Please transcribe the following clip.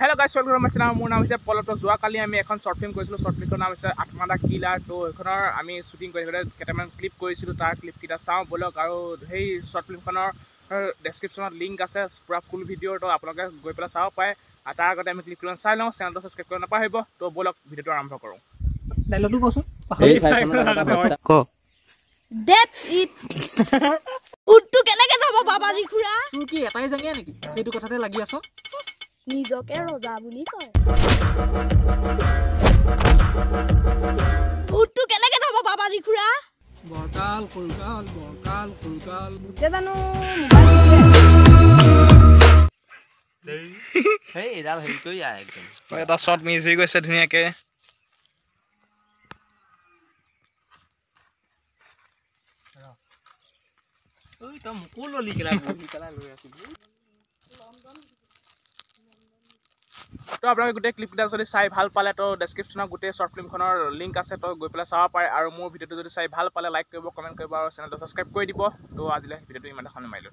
Hello guys welcome channel মোৰ নাম হৈছে পলট। যোৱাকালি আমি এখন শ্বৰ্ট ফিল্ম কৰিছিলোঁ। শ্বৰ্ট ফিল্মখনৰ নাম হৈছে আত্মাদা কিলাৰ তো সেইখনৰ আমি শ্বুটিং কৰি থাকোঁতে কেইটামান ক্লিপ কৰিছিলোঁ। তাৰ ক্লিপকেইটা চাওঁ ব'লক আৰু সেই শ্বৰ্ট ফিল্মখনৰ ডেছক্ৰিপশ্যনত লিংক আছে। পূৰা ফুল ভিডিঅ' তো আপোনালোকে গৈ পেলাই চাব পাৰে। আৰু তাৰ আগতে আমি ক্লিপ কেইটামান চাই লওঁ। চেনেলটো ছাবস্ক্ৰাইব কৰিব নাপাহৰিব। তো ব'লক ভিডিঅ'টো আৰম্ভ কৰোঁ। ডাইলগটো কচোন. উটটো কেনেকে যাব বাবাজী খুৰা? তোৰ কি এটাই জাঙিয়া নেকি? সেইটো কথাতে লাগি আছ? নিজকে ৰজা বুলি কয়। কেনেকে যাব বাবাজী খুৰা? বৰকাল সৰুকাল বৰকাল সৰুকাল জানো গৈছে ধুনীয়াকৈ। তই মোকো ললি কেলা লৈ আছিলি। তো আপোনালোকে গোটেই ক্লিপকেইটা যদি চাই ভাল পালে তো ডেছক্ৰিপশ্যনত গোটেই শ্বৰ্ট ফিল্মখনৰ লিংক আছে তো গৈ পেলাই চাব পাৰে। আৰু মোৰ ভিডিঅ'টো যদি চাই ভাল পালে লাইক কৰিব কমেণ্ট কৰিব আৰু চেনেলটো ছাবস্ক্ৰাইব কৰি দিব। তো আজিলৈ ভিডিঅ'টো সামৰি মাৰিলোঁ